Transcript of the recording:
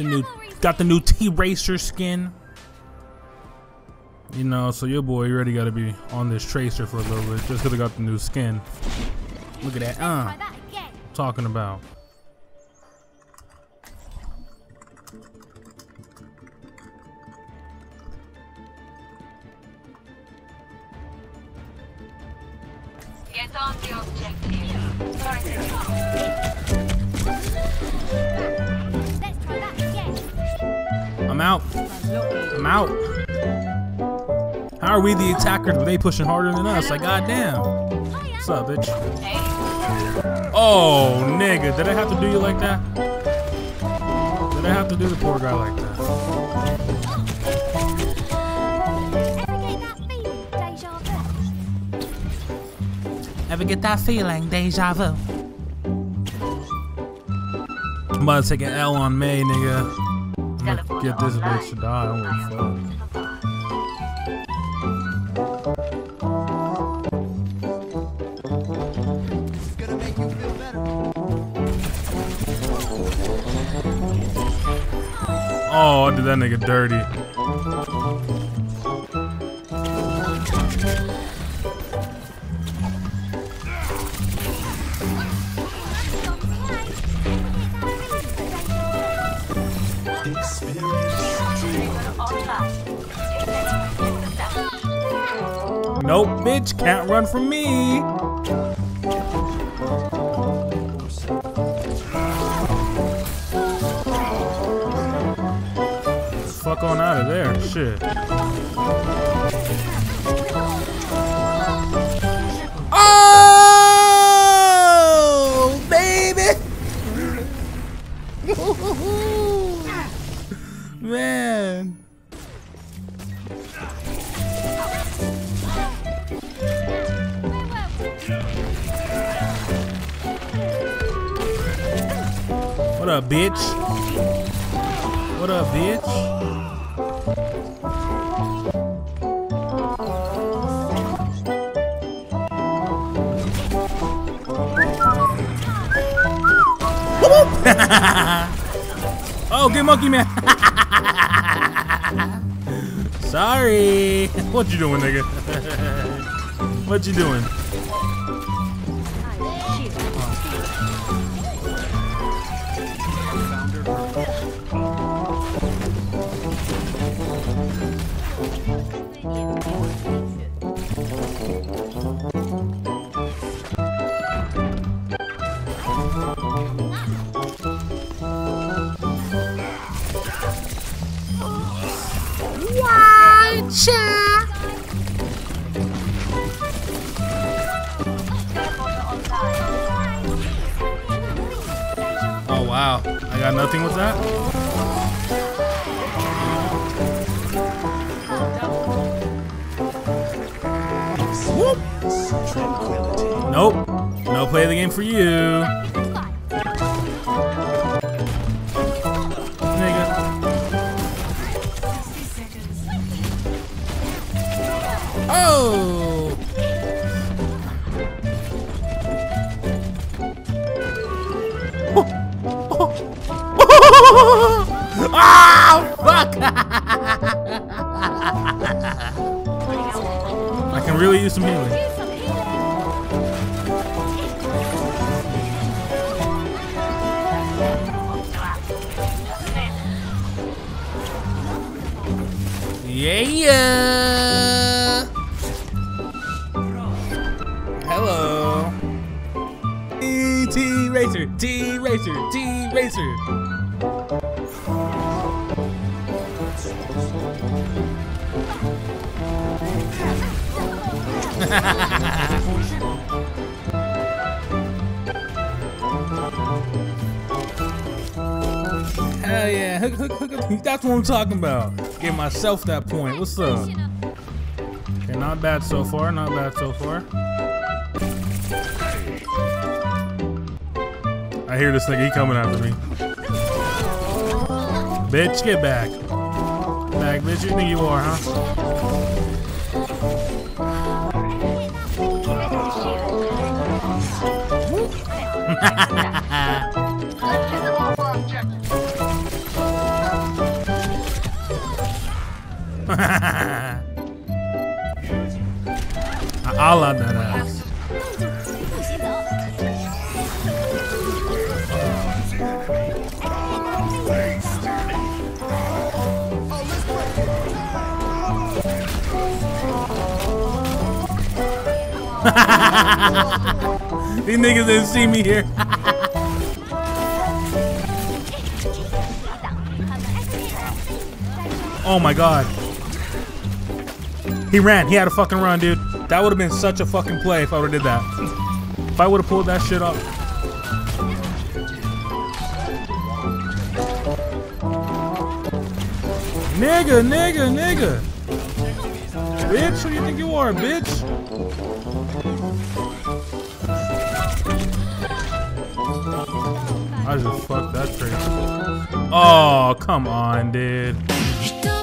the new got the new T-Racer skin. You know, so your boy already got to be on this tracer for a little bit just because I got the new skin. Look at that. Uh, talking about. Get on the objective. I'm out. I'm out. How are we the attackers, but they pushing harder than us? Like, goddamn. What's up, bitch? Oh, nigga. Did I have to do you like that? Did I have to do the poor guy like that? Ever get that feeling, deja vu? Ever get that feeling, deja vu? I'm about to take an L on Mei, nigga. I'm gonna get this bitch to die. I don't give a fuck. Oh, I did that nigga dirty. Nope, bitch, can't run from me. Fuck on out of there, shit. What up, bitch? What up, bitch? oh, good monkey man. Sorry. What you doing, nigga? what you doing? Oh wow, I got nothing with that. Whoop. Nope, no play the game for you. Oh. Ah, fuck! Really use some healing. Yeah. Hello. T Racer, T Racer, T Racer. Hell yeah, hook, hook, hook up. That's what I'm talking about. Give myself that point. What's up? Okay, not bad so far. Not bad so far. I hear this nigga. He coming after me. Bitch, get back. Back, bitch. You think you are, huh? Aladara. These niggas didn't see me here. oh my god. He ran. He had a fucking run, dude. That would have been such a fucking play if I would have did that. If I would have pulled that shit up. Nigga, nigga, nigga. Bitch, who do you think you are, bitch? I just fucked that trade. Oh, come on, dude. 人